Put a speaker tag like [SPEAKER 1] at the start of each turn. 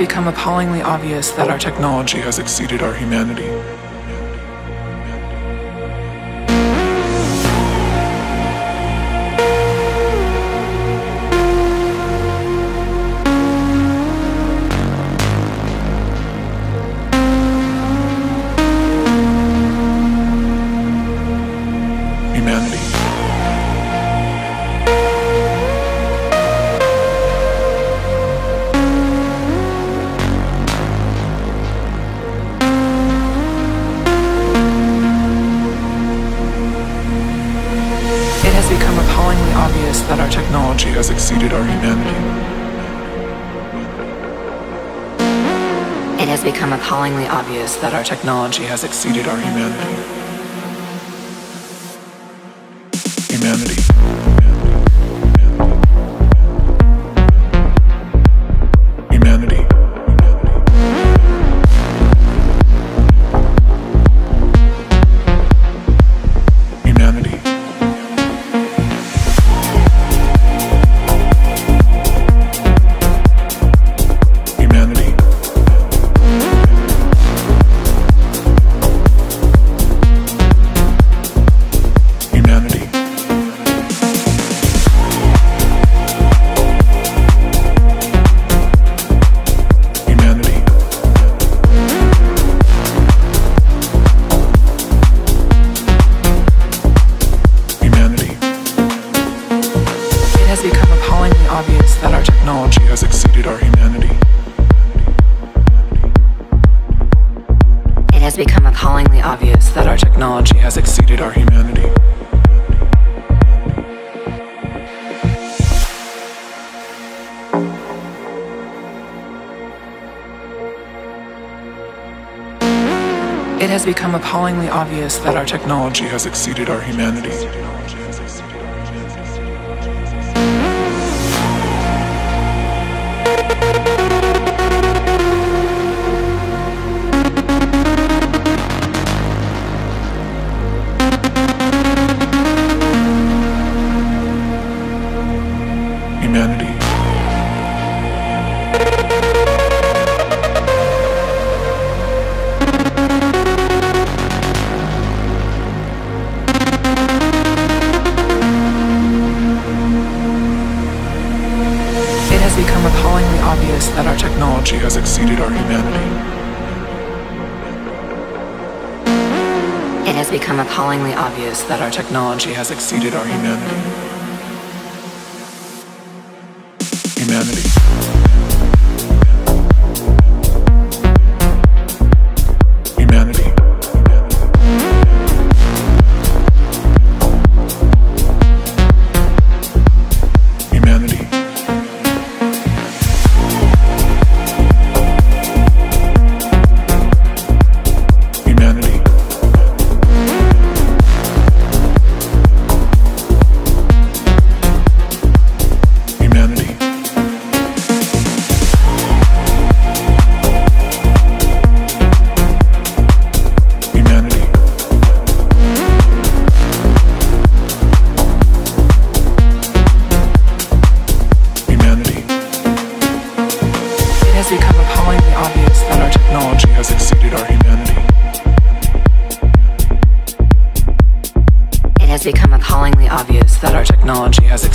[SPEAKER 1] become appallingly obvious that our technology has exceeded our. Humanity. Become appallingly obvious that our technology has exceeded our humanity.
[SPEAKER 2] It has become appallingly obvious
[SPEAKER 1] that our technology has exceeded our humanity. Humanity. Humanity. Appallingly obvious that our technology has exceeded our humanity.
[SPEAKER 2] It has become appallingly obvious
[SPEAKER 1] that our technology has exceeded our humanity. Humanity. It has become appallingly obvious that our technology has exceeded our humanity.
[SPEAKER 2] It has become appallingly obvious
[SPEAKER 1] that our technology has exceeded our humanity. Humanity. Technology has humanity.